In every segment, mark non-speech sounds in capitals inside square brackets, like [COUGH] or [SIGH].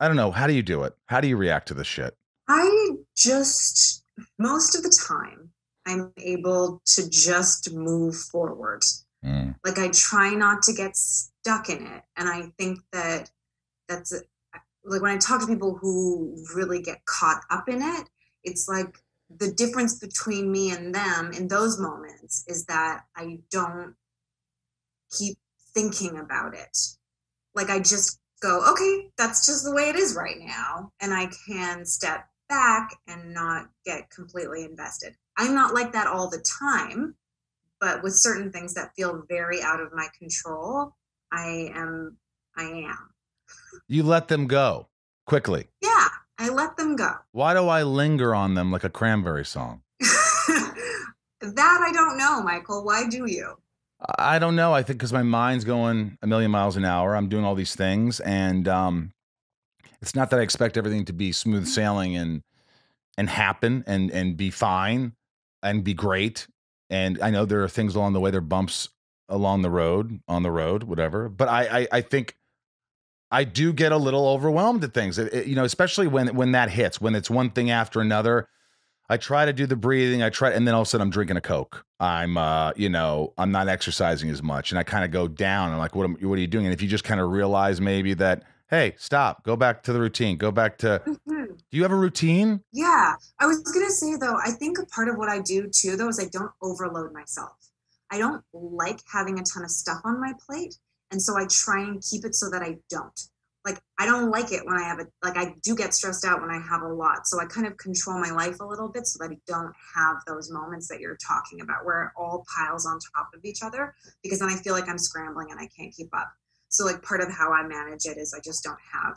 I don't know. How do you do it? How do you react to this shit? I just, most of the time, I'm able to just move forward. Mm. Like I try not to get stuck in it. And I think that that's a, like when I talk to people who really get caught up in it, it's like the difference between me and them in those moments is that I don't keep thinking about it. Like I just go, okay, that's just the way it is right now. And I can step back and not get completely invested. I'm not like that all the time, but with certain things that feel very out of my control, I am I am. You let them go quickly. Yeah, I let them go. Why do I linger on them like a cranberry song? [LAUGHS] that I don't know, Michael. Why do you? I don't know. I think because my mind's going a million miles an hour. I'm doing all these things, and um, it's not that I expect everything to be smooth sailing and and happen and and be fine and be great. And I know there are things along the way. There are bumps along the road, on the road, whatever. But I I, I think I do get a little overwhelmed at things. It- it- you know, especially when when that hits, when it's one thing after another. I try to do the breathing. I try, and then all of a sudden I'm drinking a Coke. I'm, uh, you know, I'm not exercising as much, and I kind of go down. I'm like, what, am, what are you doing? And if you just kind of realize maybe that, hey, stop, go back to the routine, go back to. Mhm. Do you have a routine? Yeah, I was gonna say though, I think a part of what I do too, though, is I don't overload myself. I don't like having a ton of stuff on my plate, and so I try and keep it so that I don't. Like I don't like it when I have a like I do get stressed out when I have a lot. So I kind of control my life a little bit so that I don't have those moments that you're talking about where it all piles on top of each other because then I feel like I'm scrambling and I can't keep up. So like part of how I manage it is I just don't have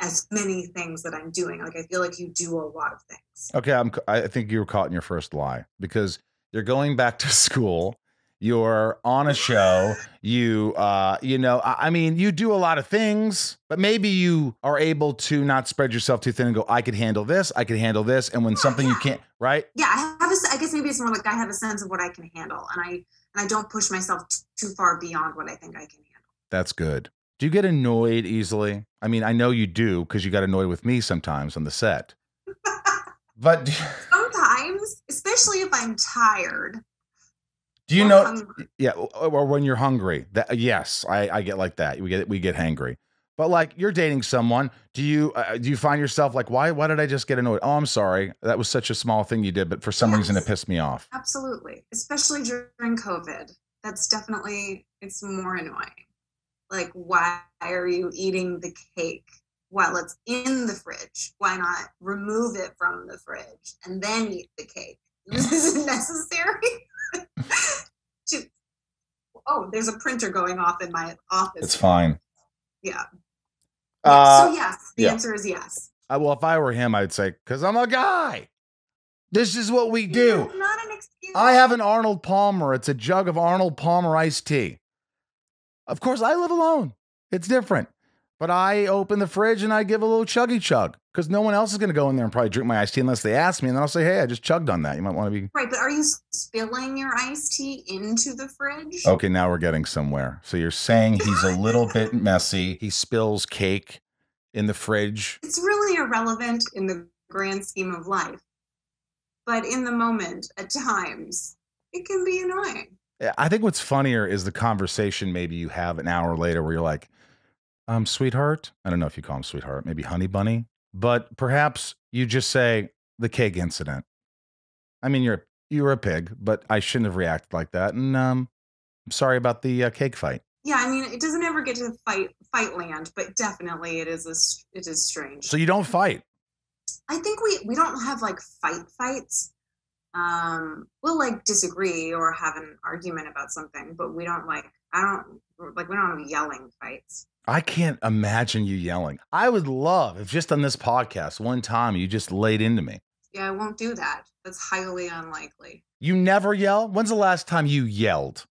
as many things that I'm doing. Like I feel like you do a lot of things. Okay, I'm. I think you were caught in your first lie because you're going back to [LAUGHS] school. You're on a show. You, uh, you know, I, I mean, you do a lot of things, but maybe you are able to not spread yourself too thin and go. I could handle this. I could handle this. And when something you can't, right? Yeah, I have a, I guess maybe it's more like I have a sense of what I can handle, and I and I don't push myself too far beyond what I think I can handle. That's good. Do you get annoyed easily? I mean, I know you do because you got annoyed with me sometimes on the set. [LAUGHS] But Sometimes, especially if I'm tired. Do you know? hungry. Yeah, or when you're hungry. That yes, I, I get like that. We get we get hangry. But like you're dating someone, do you uh, do you find yourself like why why did I just get annoyed? Oh, I'm sorry. That was such a small thing you did, but for some reason it pissed me off. Absolutely, especially during COVID. That's definitely it's more annoying. Like, why are you eating the cake while it's in the fridge? Why not remove it from the fridge and then eat the cake? [LAUGHS] This isn't necessary. [LAUGHS] To- oh, there's a printer going off in my office. It's fine. Yeah. Uh, so yes, the yeah. answer is yes. I- well, if I were him, I'd say because I'm a guy. This is what we do. It's not an excuse. I have an Arnold Palmer. It's a jug of Arnold Palmer iced tea. Of course, I live alone. It's different. But I open the fridge and I give a little chuggy chug because no one else is going to go in there and probably drink my iced tea unless they ask me. And then I'll say, hey, I just chugged on that. You might want to be. Right, but are you spilling your iced tea into the fridge? Okay, now we're getting somewhere. So you're saying he's a little bit [LAUGHS] messy. He spills cake in the fridge. It's really irrelevant in the grand scheme of life. But in the moment, at times, it can be annoying. I think what's funnier is the conversation maybe you have an hour later where you're like, um, sweetheart. I don't know if you call him sweetheart, maybe honey bunny, but perhaps you just say the cake incident. I mean, you're you're a pig, but I shouldn't have reacted like that. And um, I'm sorry about the uh, cake fight. Yeah, I mean, it doesn't ever get to fight fight land, but definitely it is a, it is strange. So you don't fight. I think we we don't have like fight fights. Um, we'll like disagree or have an argument about something, but we don't like I don't like we don't have yelling fights. I can't imagine you yelling. I would love if just on this podcast one time you just laid into me. Yeah, I won't do that. That's highly unlikely You never yell. When's the last time you yelled?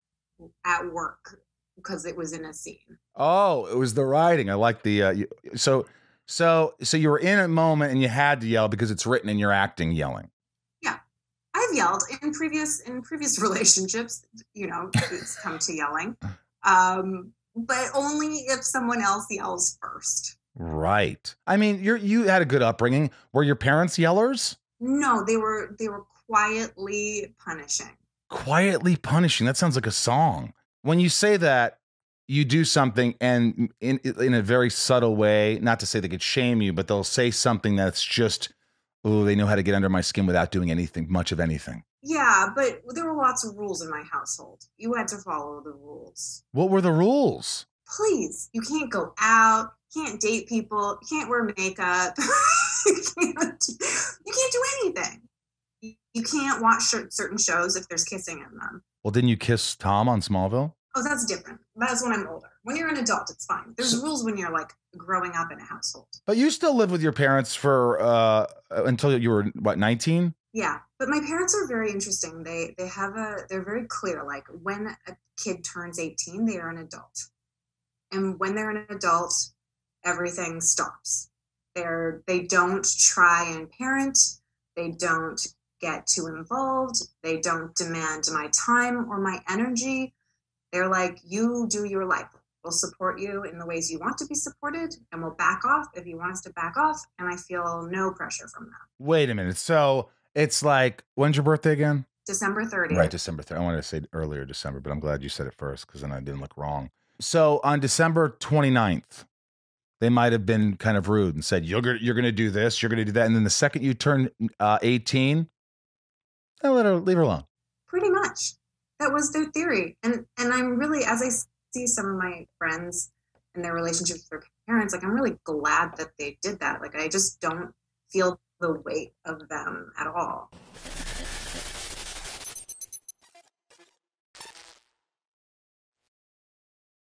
at work because it was in a scene. Oh, it was the writing. I like the uh, so so so you were in a moment and you had to yell because it's written and you're acting yelling. I've yelled in previous in previous [LAUGHS] relationships. You know, it's come to yelling, [LAUGHS] um, but only if someone else yells first. Right. I mean, you're you had a good upbringing. Were your parents yellers? No, they were they were quietly punishing. Quietly punishing. That sounds like a song. When you say that, you do something and in in a very subtle way, not to say they could shame you, but they'll say something that's just oh, they know how to get under my skin without doing anything, much of anything. Yeah, but there were lots of rules in my household. You had to follow the rules. What were the rules? Please, you can't go out, can't date people, can't wear makeup, [LAUGHS] you, can't, you can't do anything. You can't watch certain shows if there's kissing in them. Well, didn't you kiss Tom on Smallville? Oh, that's different. That's when I'm older. When you're an adult, it's fine. There's so, rules when you're like growing up in a household. But you still live with your parents for uh until you were what, 19? Yeah. But my parents are very interesting. They they have a they're very clear like when a kid turns 18, they are an adult. And when they're an adult, everything stops. They're they don't try and parent. They don't get too involved. They don't demand my time or my energy they're like, you do your life. We'll support you in the ways you want to be supported, and we'll back off if you want us to back off. And I feel no pressure from them. Wait a minute. So it's like, when's your birthday again? December 30th. Right, December 30th. I wanted to say earlier December, but I'm glad you said it first because then I didn't look wrong. So on December 29th, they might have been kind of rude and said, You're, you're going to do this, you're going to do that. And then the second you turn uh, 18, I'll let her leave her alone. Pretty much that was their theory. And and I'm really as I see some of my friends and their relationships with their parents, like I'm really glad that they did that. Like I just don't feel the weight of them at all.